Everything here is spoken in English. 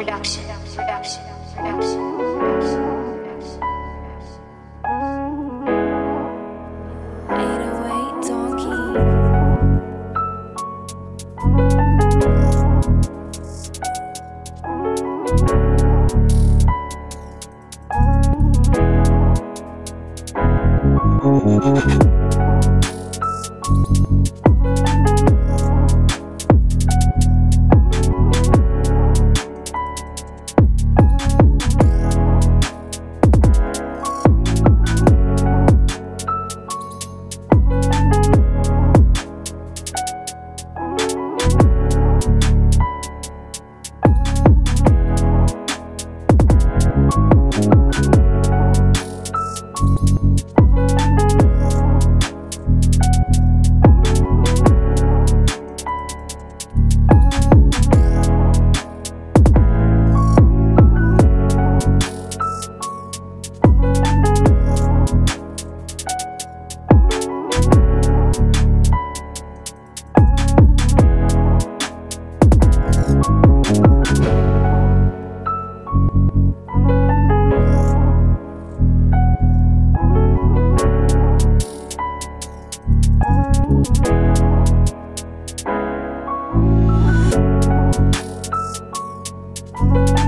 production, production, production, production. Bye.